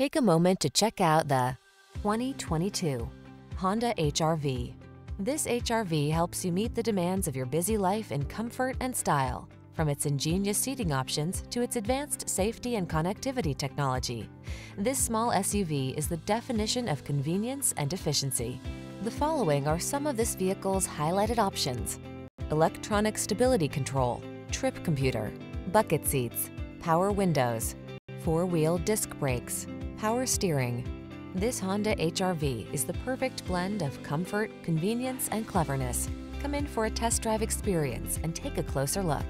Take a moment to check out the 2022 Honda HRV. This HRV helps you meet the demands of your busy life in comfort and style. From its ingenious seating options to its advanced safety and connectivity technology, this small SUV is the definition of convenience and efficiency. The following are some of this vehicle's highlighted options. Electronic stability control, trip computer, bucket seats, power windows, four-wheel disc brakes, power steering. This Honda HRV is the perfect blend of comfort, convenience, and cleverness. Come in for a test drive experience and take a closer look.